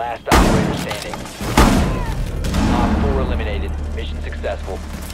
last operator standing. Op 4 eliminated. Mission successful.